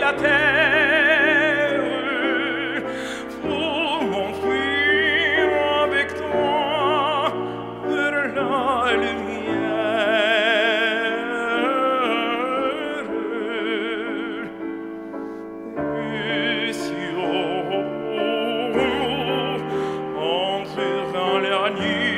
la terre pour m'enfuir avec toi vers la lumière. Et si on la nuit,